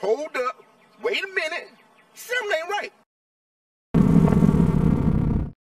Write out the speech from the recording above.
hold up, wait a minute, something ain't